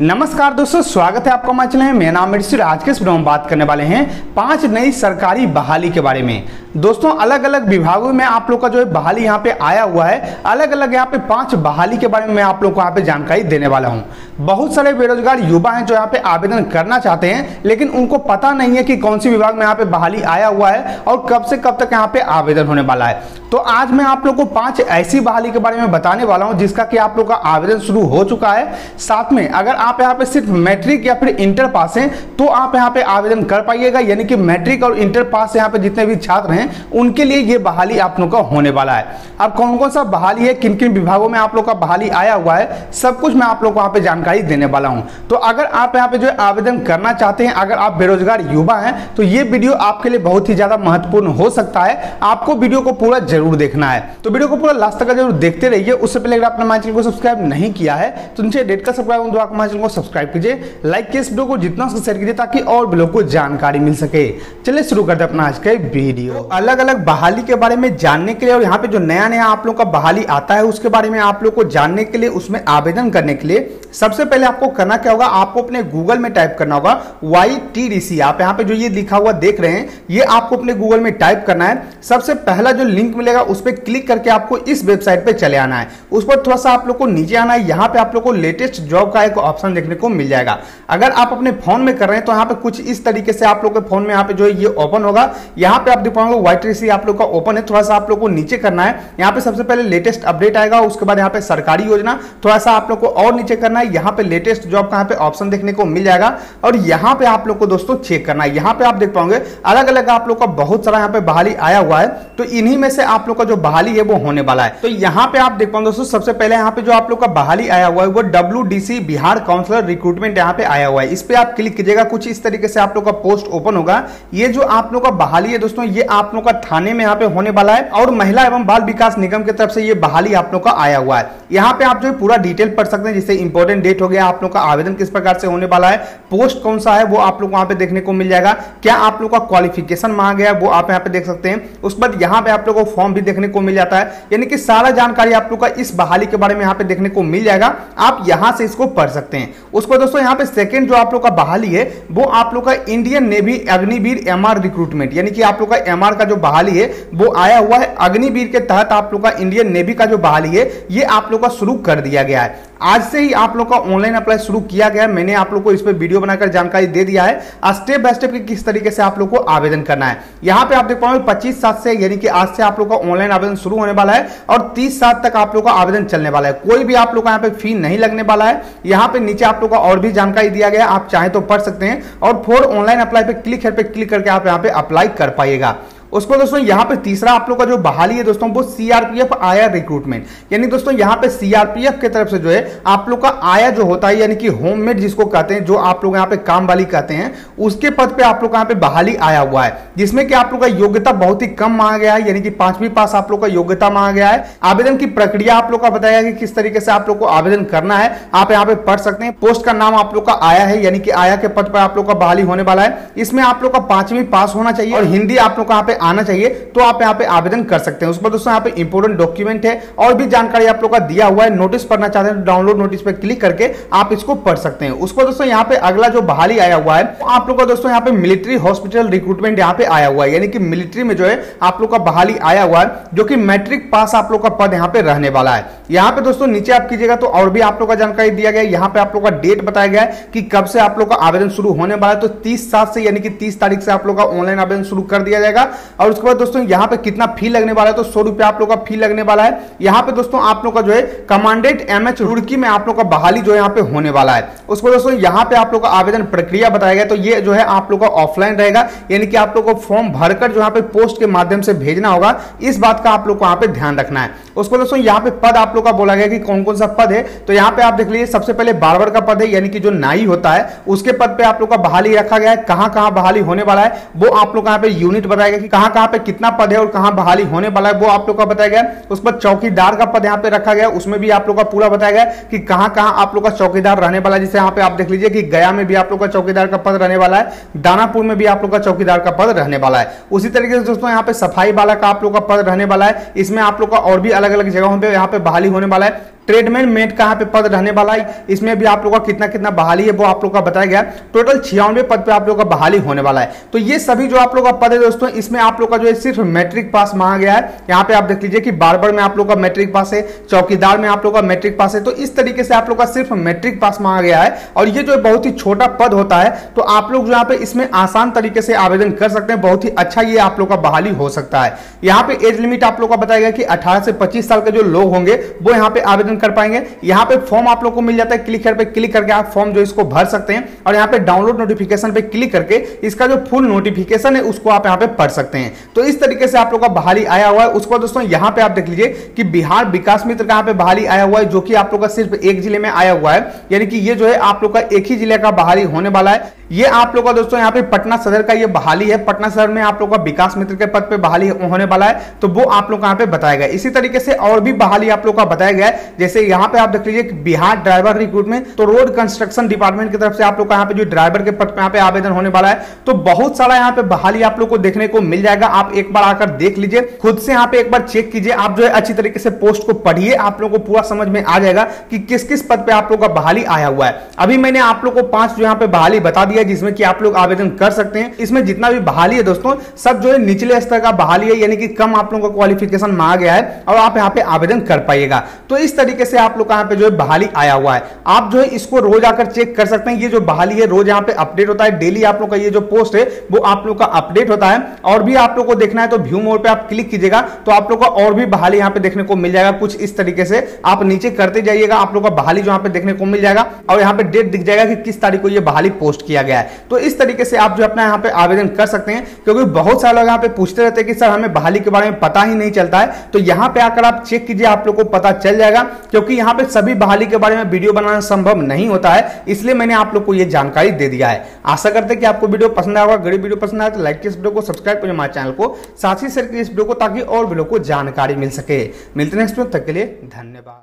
नमस्कार दोस्तों, स्वागत है आपका हमारे चैनल में। मेरा नाम मिर्सी आज के इस वीडियो में बात करने वाले हैं पाँच नई सरकारी बहाली के बारे में। दोस्तों अलग अलग विभागों में आप लोग का जो है बहाली यहाँ पे आया हुआ है। अलग अलग यहाँ पे पाँच बहाली के बारे में मैं आप लोग को यहाँ पे जानकारी देने वाला हूँ। बहुत सारे बेरोजगार युवा हैं जो यहाँ पे आवेदन करना चाहते हैं, लेकिन उनको पता नहीं है कि कौन सी विभाग में यहाँ पे बहाली आया हुआ है और कब से कब तक यहाँ पे आवेदन होने वाला है। तो आज मैं आप लोग को पाँच ऐसी बहाली के बारे में बताने वाला हूँ, जिसका कि आप लोग का आवेदन शुरू हो चुका है। साथ में, अगर आप यहाँ पे सिर्फ़ मैट्रिक या फिर इंटर पास हैं तो आप यहाँ पे आवेदन कर पाइएगा। यानी कि मैट्रिक और इंटर पास यहाँ पे जितने भी छात्र हैं, उनके लिए ये बहाली आप लोग का होने वाला है। अब कौन कौन सा बहाली है किन किन विभागों में आप लोग का बहाली आया हुआ है, सब कुछ मैं आप लोग को यहाँ पे जानकारी देने वाला हूँ। तो अगर आप यहाँ पे जो आवेदन करना चाहते हैं, अगर आप बेरोजगार युवा हैं तो ये वीडियो आपके लिए बहुत ही ज़्यादा महत्वपूर्ण हो सकता है। आपको वीडियो को पूरा ज़रूर देखना है। तो वीडियो को पूरा लास्ट तक ज़रूर देखते रहिए। उससे पहले अगर आपने हमारे चैनल को सब्सक्राइब नहीं किया है तो नीचे डेट का सब्सक्राइब दो हमारे चैनल को सब्सक्राइब कीजिए। लाइक कीजिए इस वीडियो को जितना शेयर कीजिए ताकि और लोग को जानकारी मिल सके। चलिए शुरू करते अपना आज का वीडियो। अलग अलग बहाली के बारे में जानने के लिए और यहाँ पे जो नया नया आप लोग का बहाली आता है, उसके बारे में आप लोग को जानने के लिए, उसमें आवेदन करने के लिए सबसे पहले आपको करना क्या होगा, आपको अपने गूगल में टाइप करना होगा वाई टी डी सी आप यहाँ पे जो ये लिखा हुआ देख रहे हैं, ये आपको अपने गूगल में टाइप करना है। सबसे पहला जो लिंक मिलेगा उस पर क्लिक करके आपको इस वेबसाइट पे चले आना है उस पर थोड़ा सा आप लोग को नीचे आना है यहाँ पे आप लोग को लेटेस्ट जॉब का एक ऑप्शन देखने को मिल जाएगा अगर आप अपने फ़ोन में कर रहे हैं तो यहाँ पे कुछ इस तरीके से आप लोग के फ़ोन में यहाँ पे जो है ये ओपन होगा यहाँ पे आप देख पाओगे व्हाइट टी आप लोग का ओपन है थोड़ा सा आप लोग को नीचे करना है यहाँ पे सबसे पहले लेटेस्ट अपडेट आएगा उसके बाद यहाँ पे सरकारी योजना थोड़ा सा आप लोग को और नीचे करना है यहाँ पे लेटेस्ट जॉब का यहाँ पे ऑप्शन देखने को मिल जाएगा और यहाँ पे आप लोग को दोस्तों चेक करना है यहाँ पे आप देख पाओगे अलग अलग आप लोग का बहुत सारा यहाँ पे बहाली आया हुआ है तो इन्हीं में से आप लोग का जो बहाली है वो होने वाला है तो यहाँ पे आप देख पाओगे दोस्तों सबसे पहले यहाँ पे जो आप लोग का बहाली आया हुआ है वो डब्ल्यूडीसी बिहार काउंसलर रिक्रूटमेंट यहाँ पे आया हुआ है इस पे आप क्लिक कीजिएगा कुछ इस तरीके से आप लोग का पोस्ट ओपन होगा ये जो आप लोग का बहाली है दोस्तों ये आप लोग का थाने में यहाँ पे होने वाला है और महिला एवं बाल विकास निगम की तरफ़ से ये बहाली आप लोग का आया हुआ है यहाँ पे आप जो पूरा डिटेल पढ़ सकते हैं जिससे इंपॉर्टेंट डेट हो गया आप लोग का आवेदन किस प्रकार से होने वाला है पोस्ट कौन सा है वो आप लोग वहाँ पे देखने को मिल जाएगा क्या आप लोग का क्वालिफिकेशन मांगा गया वो आप यहाँ पे देख सकते हैं उसके बाद यहाँ पे आप लोग को फॉर्म भी देखने को मिल जाता है। यानी कि सारा जानकारी आप लोग का इस बहाली के बारे में यहाँ पे देखने को मिल जाएगा। आप यहाँ से इसको पढ़ सकते हैं। उसको दोस्तों यहाँ पे सेकेंड जो आप लोग का बहाली है, वो आप लोग का Indian navy Agniveer MR recruitment यानी कि आप लोग का एमआर का जो बहाली है, वो आया हुआ है। अग्निवीर के तहत आप लोग का इंडियन नेवी का जो बहाली है, ये आप लोग का शुरू कर दिया गया है। आज से ही आप लोग का ऑनलाइन अप्लाई शुरू किया गया मैंने आप लोग को इस पर वीडियो बनाकर जानकारी दे दिया है। स्टेप बाय स्टेप किस तरीके से आप लोग को आवेदन करना है। यहाँ पे आप देख पाओगे पच्चीस सात से, यानी कि आज से आप लोग का ऑनलाइन आवेदन शुरू होने वाला है और तीस सात तक आप लोग का आवेदन चलने वाला है। कोई भी आप लोग का यहाँ पे फ़ी नहीं लगने वाला है। यहाँ पे नीचे आप लोग का और भी जानकारी दिया गया आप चाहे तो पढ़ सकते हैं और फोर ऑनलाइन अप्लाई पे क्लिक पे क्लिक करके आप यहाँ पे अप्लाई कर पाइएगा। उसको दोस्तों यहाँ पे तीसरा आप लोग का जो बहाली है दोस्तों वो सीआरपीएफ आया रिक्रूटमेंट यानी दोस्तों यहाँ पे सीआरपीएफ की तरफ़ से जो है आप लोग का आया जो होता है यानी कि होममेड जिसको कहते हैं जो आप लोग यहाँ पे काम वाली कहते हैं उसके पद पे आप लोग यहाँ पे बहाली आया हुआ है जिसमें कि आप लोग का योग्यता बहुत ही कम मांगा गया है यानी कि पांचवी पास आप लोग का योग्यता मांगा गया है आवेदन की प्रक्रिया आप लोग का बताया कि किस तरीके से आप लोग को आवेदन करना है आप यहाँ पे पढ़ सकते हैं पोस्ट का नाम आप लोग का आया है यानी कि आया के पद पर आप लोग का बहाली होने वाला है इसमें आप लोग का पांचवी पास होना चाहिए और हिंदी आप लोग यहाँ पे आना चाहिए तो आप यहाँ पे आवेदन कर सकते हैं। उस पर दोस्तों, यहाँ पे इंपोर्टेंट डॉक्यूमेंट है और भी जानकारी आप लोग का दिया हुआ है। नोटिस पढ़ना चाहते हैं तो डाउनलोड नोटिस पे क्लिक करके आप इसको पढ़ सकते हैं। उसको दोस्तों, यहाँ पे अगला जो बहाली आया हुआ है, आप लोग का दोस्तों, यहाँ पे मिलिट्री हॉस्पिटल रिक्रूटमेंट यहाँ पे आया हुआ है। यानी कि मिलिट्री में जो है, आप लोग का बहाली आया हुआ है, जो कि मैट्रिक पास आप लोग का पद यहाँ पे रहने वाला है। यहाँ पे दोस्तों, नीचे आप कीजिएगा तो और भी आप लोग का जानकारी दिया गया यहाँ पे आप लोग का डेट बताया गया है कि कब से आप लोग का आवेदन शुरू होने वाला है। तो तीस सात से, यानी कि तीस तारीख से आप लोग का ऑनलाइन आवेदन शुरू कर दिया जाएगा। और उसके बाद दोस्तों यहाँ पे कितना फ़ी लगने वाला है तो सौ रुपया आप लोग का फ़ी लगने वाला है यहाँ पे दोस्तों आप लोग का जो है कमांडेट एम एच रुड़की में आप लोग का बहाली जो है यहाँ पे होने वाला है उसको दोस्तों यहाँ पे आप लोग का आवेदन प्रक्रिया बताया गया तो ये जो है आप लोग का ऑफलाइन रहेगा यानी कि आप लोग को फॉर्म भरकर जो यहाँ पे पोस्ट के माध्यम से भेजना होगा इस बात का आप लोग को यहाँ पे ध्यान रखना है उसको दोस्तों यहाँ पे पद आप लोग का बोला गया कि कौन कौन सा पद है तो यहाँ पे आप देख लीजिए सबसे पहले बारबर का पद है यानी कि जो नाई होता है उसके पद पे आप लोग का बहाली रखा गया है कहाँ कहाँ बहाली होने वाला है वो आप लोग यहाँ पे यूनिट बताया गया कि कहाँ कहाँ पे कितना पद है और कहाँ बहाली होने वाला है, वो आप लोग का बताया गया। उस पर चौकीदार का पद यहाँ पे रखा गया, उसमें भी आप लोग का पूरा बताया गया कि कहाँ कहाँ आप लोग का चौकीदार रहने वाला है। जैसे यहाँ पे आप देख लीजिए कि गया में भी आप लोग का चौकीदार का पद रहने वाला है, दानापुर में भी आप लोग का चौकीदार का पद रहने वाला है। उसी तरीके से दोस्तों यहाँ पे सफ़ाई वाला का आप लोग का पद रहने वाला है। इसमें आप लोग का और भी अलग अलग जगहों पे यहाँ पे बहाली होने वाला है। ट्रेडमैन मेट का यहाँ पे पद रहने वाला है इसमें भी आप लोग का कितना कितना बहाली है वो आप लोग का बताया गया टोटल छियानवे पद पे आप लोग का बहाली होने वाला है तो ये सभी जो आप लोग का पद है दोस्तों इसमें आप लोग का जो है सिर्फ़ मैट्रिक पास मांगा गया है यहाँ पे आप देख लीजिए कि बारबर में आप लोग का मैट्रिक पास है चौकीदार में आप लोग का मैट्रिक पास है तो इस तरीके से आप लोग का सिर्फ़ मैट्रिक पास मांगा गया है और ये जो बहुत ही छोटा पद होता है तो आप लोग यहाँ पे इसमें आसान तरीके से आवेदन कर सकते हैं बहुत ही अच्छा ये आप लोग का बहाली हो सकता है यहाँ पे एज लिमिट आप लोग का बताया गया कि 18 से 25 साल के जो लोग होंगे वो यहाँ पे आवेदन कर पाएँगे। यहाँ पे फॉर्म आप लोग को मिल जाता है क्लिक पे क्लिक करके आप फॉर्म जो इसको भर सकते हैं। और यहाँ पे डाउनलोड नोटिफिकेशन पे क्लिक करके इसका जो फुल नोटिफिकेशन है, उसको आप यहाँ पे पढ़ सकते हैं। तो इस तरीके से आप लोग का बहाली आया हुआ है। उसको दोस्तों, यहाँ पे आप देख लीजिए कि बिहार विकास मित्र का यहाँ पे बहाली आया हुआ है, जो कि आप लोग का सिर्फ़ एक ज़िले में आया हुआ है। यानी कि ये जो है, आप लोग का एक ही ज़िले का बहाली होने वाला है। ये आप लोग का दोस्तों, यहाँ पे पटना सदर का ये बहाली है। पटना शहर में आप लोग का विकास मित्र के पद पे बहाली होने वाला है। तो वो आप लोग यहाँ पे बताया गया इसी तरीके से और भी बहाली आप लोग का बताया गया है। जैसे यहाँ पे आप देख लीजिए बिहार ड्राइवर रिक्रूटमेंट तो रोड कंस्ट्रक्शन डिपार्टमेंट की तरफ़ से आप लोग का यहाँ पे जो ड्राइवर के पद यहाँ पे आवेदन होने वाला है तो बहुत सारा यहाँ पे बहाली आप लोग को देखने को मिल जाएगा। आप एक बार आकर देख लीजिए, खुद से यहाँ पे एक बार चेक कीजिए। आप जो है अच्छी तरीके से पोस्ट को पढ़िए, आप लोग को पूरा समझ में आ जाएगा कि किस किस पद पे आप लोग का बहाली आया हुआ है। अभी मैंने आप लोग को पाँच जो यहाँ पे बहाली बता दिया, जिसमें कि आप लोग आवेदन कर सकते हैं। इसमें जितना भी बहाली है दोस्तों, सब जो है निचले स्तर का बहाली है, यानी कि कम आप लोगों का क्वालिफिकेशन मांगा गया है, और आप यहाँ पे आवेदन कर पाइएगा। तो इस तरीके से आप लोग यहाँ पे जो है बहाली आया हुआ है। आप जो है इसको रोज आकर चेक कर सकते हैं। ये जो बहाली है, रोज यहाँ पे अपडेट होता है। डेली आप लोग का ये जो पोस्ट है, वो आप लोग का अपडेट होता है। और भी आप लोग को देखना है तो व्यू मोड पे आप क्लिक कीजिएगा तो आप लोग का और भी बहाली यहाँ पे देखने को मिल जाएगा। कुछ इस तरीके से आप नीचे करते जाइएगा, आप लोग का बहाली जो यहाँ पे देखने को मिल जाएगा। और यहाँ पे डेट दिख जाएगा कि किस तारीख को ये बहाली पोस्ट किया गया है। तो इस तरीके से आप जो अपना यहाँ पे आवेदन कर सकते हैं, क्योंकि बहुत सारे लोग यहाँ पे पूछते रहते हैं कि, सर, हमें बहाली के बारे में पता ही नहीं चलता है। तो यहाँ पे आकर आप चेक कीजिए, आप लोग को पता चल जाएगा। क्योंकि यहाँ पे सभी बहाली के बारे में वीडियो बनाना संभव नहीं होता है, इसलिए मैंने आप लोग को ये जानकारी दे दिया है। आशा करते हैं कि आपको वीडियो पसंद आएगा गरीब वीडियो पसंद आए तो लाइक इस वीडियो को, सब्सक्राइब करें हमारे चैनल को, साथ ही शेयर इस वीडियो को ताकि और वीडियो को जानकारी मिल सके। मिलते नेक्स्ट तक के लिए धन्यवाद।